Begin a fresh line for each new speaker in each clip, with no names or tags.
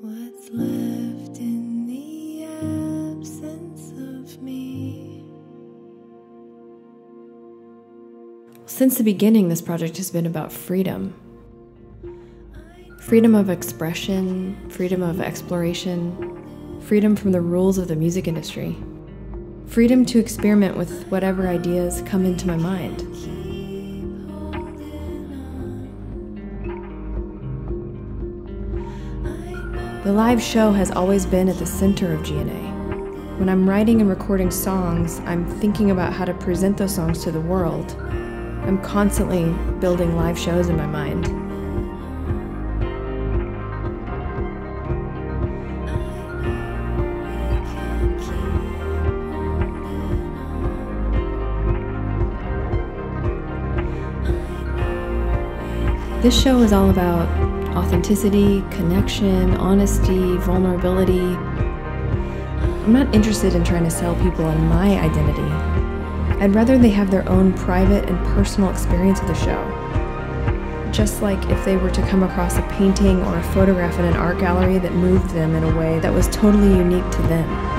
What's left in the absence of me?
Since the beginning, this project has been about freedom freedom of expression, freedom of exploration, freedom from the rules of the music industry, freedom to experiment with whatever ideas come into my mind. The live show has always been at the center of GNA. When I'm writing and recording songs, I'm thinking about how to present those songs to the world. I'm constantly building live shows in my mind. This show is all about authenticity, connection, honesty, vulnerability. I'm not interested in trying to sell people on my identity. I'd rather they have their own private and personal experience of the show. Just like if they were to come across a painting or a photograph in an art gallery that moved them in a way that was totally unique to them.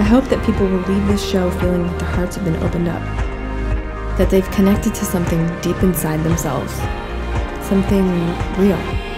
I hope that people will leave this show feeling that their hearts have been opened up, that they've connected to something deep inside themselves, something real.